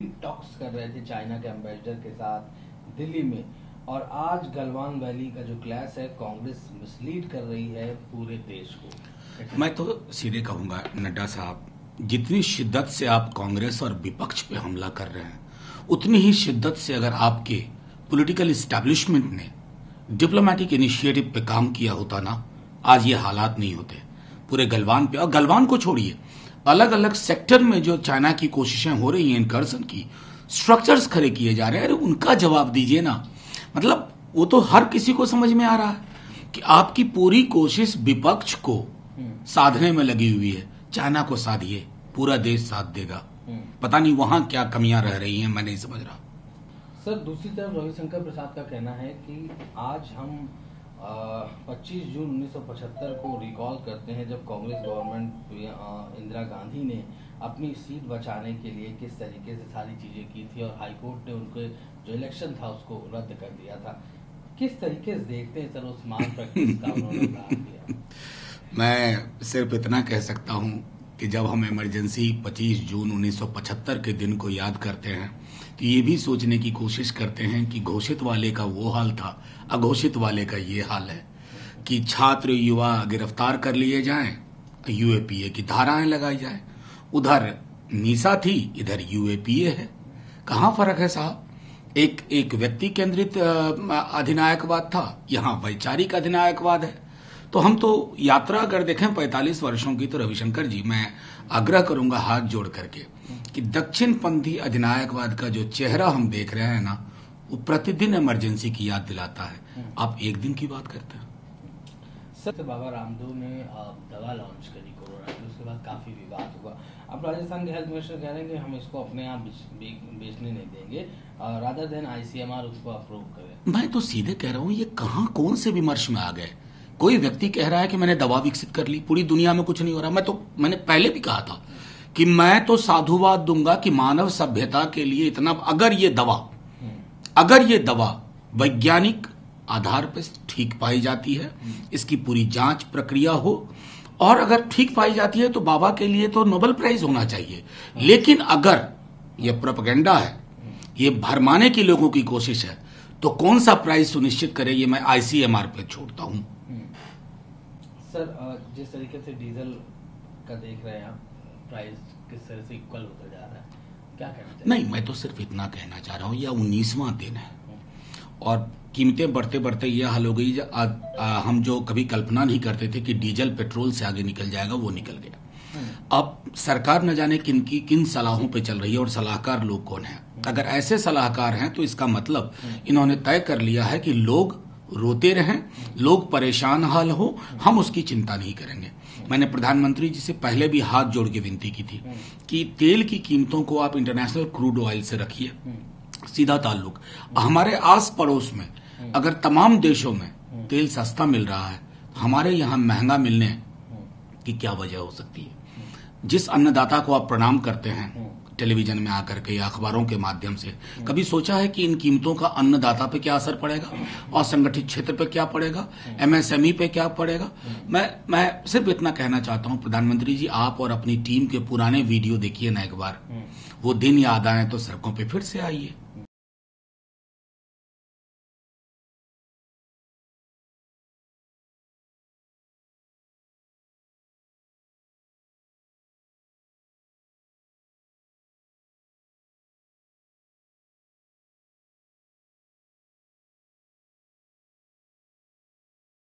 Talks कर रहे थे चाइना के एम्बेसडर के साथ दिल्ली में। और आज गलवान वैली का जो क्लास है कांग्रेस मिसलीड कर रही है पूरे देश को। मैं तो सीधे कहूँगा, नड्डा साहब, जितनी शिद्दत से आप कांग्रेस और विपक्ष पे हमला कर रहे हैं, उतनी ही शिद्दत से अगर आपके पॉलिटिकल इस्टेब्लिशमेंट ने डिप्लोमेटिक इनिशिएटिव पे काम किया होता ना, आज ये हालात नहीं होते। पूरे गलवान पे, और गलवान को छोड़िए अलग अलग सेक्टर में जो चाइना की कोशिशें हो रही हैं इनकर्सन की स्ट्रक्चर्स खड़े किए जा रहे हैं। अरे उनका जवाब दीजिए ना। मतलब वो तो हर किसी को समझ में आ रहा है कि आपकी पूरी कोशिश विपक्ष को साधने में लगी हुई है। चाइना को साधिए पूरा देश साथ देगा। पता नहीं वहाँ क्या कमियाँ रह रही हैं मैं नहीं समझ रहा। सर दूसरी तरफ़ रविशंकर प्रसाद का कहना है कि आज हम 25 जून 1975 को रिकॉल करते हैं जब कांग्रेस गवर्नमेंट इंदिरा गांधी ने अपनी सीट बचाने के लिए किस तरीके से सारी चीज़ें की थी और हाईकोर्ट ने उनके, जो इलेक्शन था उसको रद्द कर दिया था। किस तरीके से देखते हैं सर उस मान किया? मैं सिर्फ़ इतना कह सकता हूँ कि जब हम इमरजेंसी 25 जून 1975 के दिन को याद करते हैं तो ये भी सोचने की कोशिश करते हैं कि घोषित वाले का वो हाल था, अघोषित वाले का ये हाल है कि छात्र युवा गिरफ़्तार कर लिए जाएँ, यूएपीए की धाराएँ लगाई जाए। उधर नीसा थी, इधर यूएपीए है। कहाँ फ़र्क है साहब? एक एक व्यक्ति केंद्रित अधिनायकवाद था। यहाँ वैचारिक अधिनायकवाद है। तो हम तो यात्रा अगर देखें 45 वर्षों की तो रविशंकर जी मैं आग्रह करूँगा हाथ जोड़ करके कि दक्षिण पंथी अधिनायकवाद का जो चेहरा हम देख रहे हैं ना वो प्रतिदिन इमरजेंसी की याद दिलाता है। आप एक दिन की बात करते हैं। सर बाबा रामदेव ने दवा लॉन्च करी कोरोना की उसके बाद काफ़ी विवाद हुआ। अब राजस्थान के हेल्थ मिनिस्टर कह रहे हैं कि हम इसको अपने यहाँ बेचने नहीं देंगे राधा देन आईसीएमआर उसको अप्रूव करे। मैं तो सीधे कह रहा हूँ ये कहाँ कौन से विमर्श में आ गए? कोई व्यक्ति कह रहा है कि मैंने दवा विकसित कर ली, पूरी दुनिया में कुछ नहीं हो रहा। मैं तो मैंने पहले भी कहा था कि मैं तो साधुवाद दूँगा कि मानव सभ्यता के लिए इतना, अगर ये दवा, अगर ये दवा वैज्ञानिक आधार पर ठीक पाई जाती है, इसकी पूरी जाँच प्रक्रिया हो, और अगर ठीक पाई जाती है तो बाबा के लिए तो नोबेल प्राइज होना चाहिए। लेकिन अगर यह प्रोपगेंडा है, ये भरमाने की लोगों की कोशिश है तो कौन सा प्राइज सुनिश्चित करे, ये मैं आईसीएमआर पे छोड़ता हूँ। सर जिस तरीके से डीजल का देख रहे हैं आप प्राइस किस तरह से इक्वल होता जा रहा है क्या कहना नहीं मैं तो सिर्फ़ इतना कहना चाह रहा हूँ यह उन्नीसवां दिन है। और कीमतें बढ़ते बढ़ते यह हाल हो गई आ, आ, हम जो कभी कल्पना नहीं करते थे कि डीजल पेट्रोल से आगे निकल जाएगा वो निकल गया। हम्म। अब सरकार न जाने किन की किन सलाहों पे चल रही है और सलाहकार लोग कौन है? अगर ऐसे सलाहकार हैं तो इसका मतलब हम्म। इन्होंने तय कर लिया है कि लोग रोते रहें, लोग परेशान हाल हो, हम उसकी चिंता नहीं करेंगे। मैंने प्रधानमंत्री जी से पहले भी हाथ जोड़ के विनती की थी कि तेल की कीमतों को आप इंटरनेशनल क्रूड ऑयल से रखिए। सीधा ताल्लुक, हमारे आस पड़ोस में, अगर तमाम देशों में तेल सस्ता मिल रहा है, हमारे यहाँ महँगा मिलने की क्या वजह हो सकती है? जिस अन्नदाता को आप प्रणाम करते हैं टेलीविज़न में आकर के या अखबारों के माध्यम से कभी सोचा है कि इन कीमतों का अन्नदाता पे क्या असर पड़ेगा? और संगठित क्षेत्र पे क्या पड़ेगा? एमएसएमई पे क्या पड़ेगा? मैं मैं सिर्फ़ इतना कहना चाहता हूँ, प्रधानमंत्री जी, आप और अपनी टीम के पुराने वीडियो देखिए ना एक बार। वो दिन याद आए तो सड़कों पर फिर से आइए।